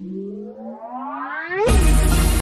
you